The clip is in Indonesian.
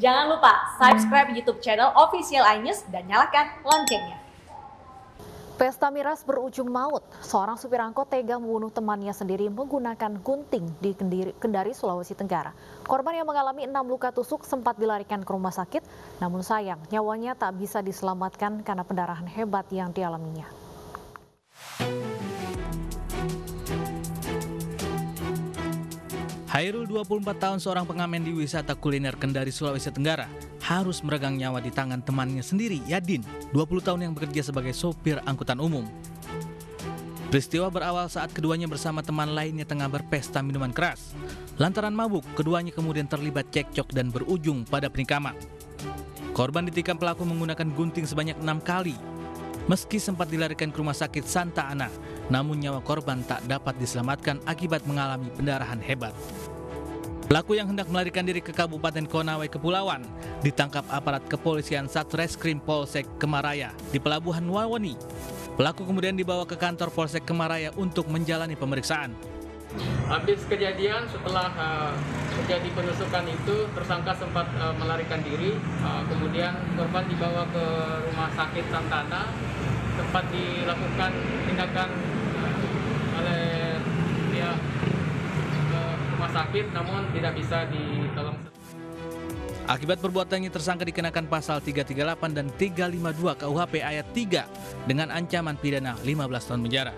Jangan lupa subscribe YouTube channel Official iNews dan nyalakan loncengnya. Pesta miras berujung maut. Seorang supir angkot tega membunuh temannya sendiri menggunakan gunting di Kendari, Sulawesi Tenggara. Korban yang mengalami enam luka tusuk sempat dilarikan ke rumah sakit, namun sayang nyawanya tak bisa diselamatkan karena pendarahan hebat yang dialaminya. Hairul 24 tahun seorang pengamen di wisata kuliner Kendari Sulawesi Tenggara harus meregang nyawa di tangan temannya sendiri, Yadin, 20 tahun yang bekerja sebagai sopir angkutan umum. Peristiwa berawal saat keduanya bersama teman lainnya tengah berpesta minuman keras. Lantaran mabuk, keduanya kemudian terlibat cekcok dan berujung pada penikaman. Korban ditikam pelaku menggunakan gunting sebanyak enam kali. Meski sempat dilarikan ke rumah sakit Santa Ana, namun nyawa korban tak dapat diselamatkan akibat mengalami pendarahan hebat. Pelaku yang hendak melarikan diri ke Kabupaten Konawe Kepulauan ditangkap aparat kepolisian Satreskrim Polsek Kemaraya di Pelabuhan Wawoni. Pelaku kemudian dibawa ke kantor Polsek Kemaraya untuk menjalani pemeriksaan. Habis kejadian setelah uh, terjadi penusukan itu tersangka sempat uh, melarikan diri, uh, kemudian korban dibawa ke rumah sakit Santana tempat dilakukan tindakan oleh pihak uh, rumah sakit namun tidak bisa ditolong. Akibat perbuatannya tersangka dikenakan pasal 338 dan 352 KUHP ayat 3 dengan ancaman pidana 15 tahun penjara.